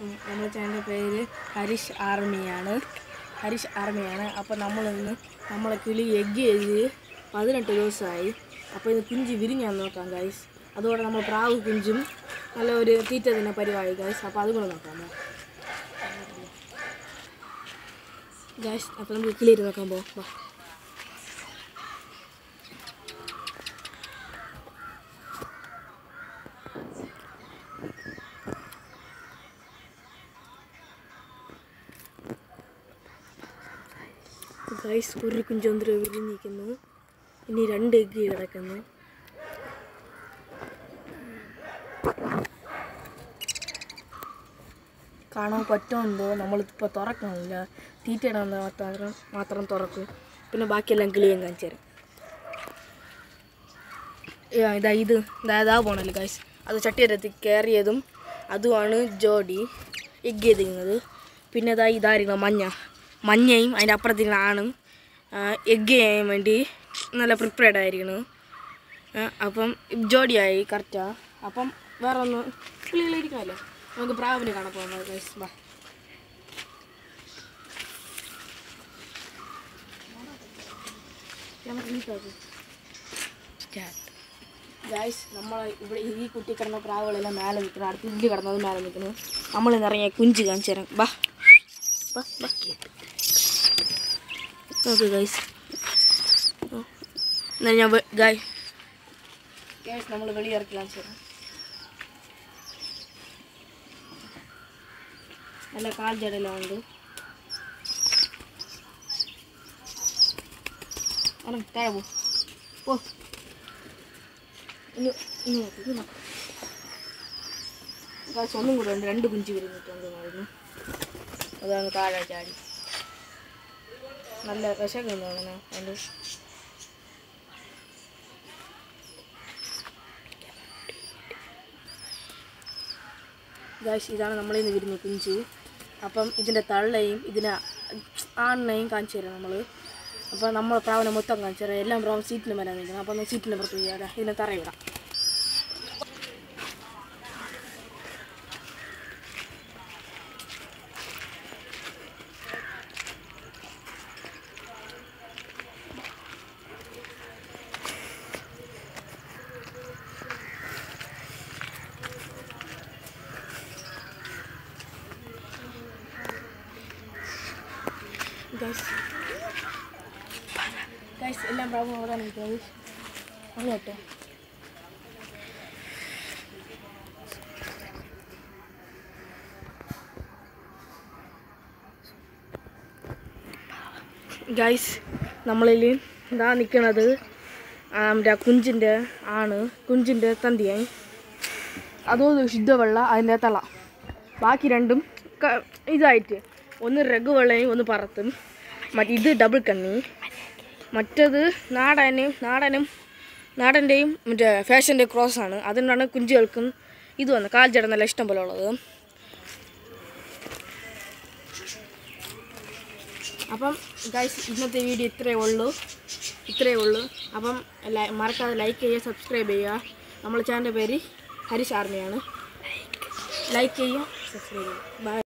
നമ്മുടെ ചാനലിന്റെ പേര് ഹരീഷ് ആർമിയാണ് ഹരീഷ് ആർമിയാണ് അപ്പോൾ നമ്മളിന്ന് നമ്മളെ കിളി എഗ് ചെയ്ത് പതിനെട്ട് ദിവസമായി. അപ്പോൾ ഇത് കുഞ്ച് വിരിഞ്ഞാൽ നോക്കാം ഗൈസ് അതുകൊണ്ട് നമ്മൾ പ്രാവ് കുഞ്ചും നല്ല ഒരു തീറ്റ തന്നെ പരിപാടി ഗൈസ് അപ്പോൾ അതും കൂടെ നോക്കാം ഗൈസ് അപ്പോൾ നമുക്ക് കിളിയിട്ട് നോക്കാൻ പോകാം ഗൈസ് ഒരു കുഞ്ചൊന്തര വിരിഞ്ഞിരിക്കുന്നു ഇനി രണ്ട് എഗ്ഗ് കിടക്കുന്നു. കാണാൻ പറ്റുമെന്തോ നമ്മളിപ്പോൾ തുറക്കണില്ല. തീറ്റയിടാൻ മാത്രം മാത്രം തുറക്കും. പിന്നെ ബാക്കിയെല്ലാം കിളിയും കാണിച്ചു തരാം. ഇതാ ഇത്. ഇതാ ഇതാ പോണല്ലോ ഗൈസ് അത് ചട്ടിയരത്തി കയറിയതും അതുമാണ് ജോഡി. എഗ് ചെയ്തിരുന്നത് പിന്നെ ഇതാ ഇതായിരിക്കണം മഞ്ഞ. മഞ്ഞയും അതിന്റെ അപ്പുറത്തിരുന്ന ആണും എഗ് ചെയ്യാൻ വേണ്ടി നല്ല പ്രിപ്പയർഡ് ആയിരിക്കണം. ആ, അപ്പം ജോഡിയായി കറക്റ്റാ അപ്പം വേറെ ഒന്ന് കിളികളിരിക്കാമല്ലോ നമുക്ക് പ്രാവിനെ കാണാൻ പോകാം ബാ ഗായ്സ് നമ്മൾ ഇവിടെ ഈ കുട്ടി കിടന്ന പ്രാവുകളെല്ലാം മേലെ നിൽക്കണം അടുത്ത് ഇല്ല് കിടന്നത് മേലെ നിൽക്കുന്നു നമ്മൾ ഇറങ്ങിയ കുഞ്ച് കാണിച്ചു തരാം. ബാ ബാ ബാ നോക്ക് ഗൈസ് എന്നാൽ ഞാൻ ഗായ് ഗൈസ് നമ്മൾ വെളിയിറക്കി കാണിച്ചു തരാം നല്ല കാൽ ജടെല്ലാം ഉണ്ട് ഇറങ്ങ്, താഴെ പോ പോ ഇനി ഇനി നോക്ക് ഗായ്സ് ഒന്നും കൂടെ ഉണ്ട് രണ്ട് കുഞ്ചി വരുന്നിട്ടുണ്ടെന്നായിരുന്നു അതാണ് താഴെ ചാടി നല്ല വിശക്കുന്നു അങ്ങനെ. അതുകൊണ്ട് ഗായ്സ് ഇതാണ് നമ്മളിൽ നിന്ന് കുഞ്ചി. അപ്പം ഇതിന്റെ തള്ളയും ഇതിനെ ആണിനെയും കാണിച്ചു തരാം നമ്മൾ അപ്പോൾ നമ്മൾ പ്രാവനെ മൊത്തം കാണിച്ചു തരാം. എല്ലാം പ്രാവം സീറ്റിന് വരാൻ നിൽക്കണം. അപ്പം സീറ്റിന് പുറത്ത് ചെയ്യാതെ ഇതിനെ തറയിടാം. ഗൈസ് എല്ലാം പ്രാവും അവിടെ നിൽക്കുന്നത് അങ്ങോട്ട് ഗൈസ് നമ്മളിൽ ഇതാ നിൽക്കണത് മറ്റേ കുഞ്ചിന്റെ ആണ്. കുഞ്ചിന്റെ തന്തിയായി അതൊരു ശുദ്ധവെള്ള അതിന്റെ തള. ബാക്കി രണ്ടും ഇതായിട്ട്. ഒന്ന് രഘുവെള്ളയും ഒന്ന് പറത്തും. ഇത് ഡബിൾ കണ്ണി. മറ്റത് നാടനും നാടനും നാടന്റെയും മറ്റേ ഫാഷന്റെ ക്രോസാണ് അതുകൊണ്ടാണ് കുഞ്ചുകൾക്കും ഇത് വന്നത്. കാൽ നല്ല ഇഷ്ടം പോലെ ഉള്ളത്. അപ്പം ഗൈസ് ഇന്നത്തെ വീഡിയോ ഇത്രയേ ഉള്ളൂ. ഇത്രയേ ഉള്ളൂ. അപ്പം മറക്കാതെ ലൈക്ക് ചെയ്യുക സബ്സ്ക്രൈബ് ചെയ്യുക. നമ്മളെ ചാനലിന്റെ പേര് ഹരിഷ് ആർമിയാണ്. ലൈക്ക് ചെയ്യുക സബ്സ്ക്രൈബ് ചെയ്യുക. ബൈ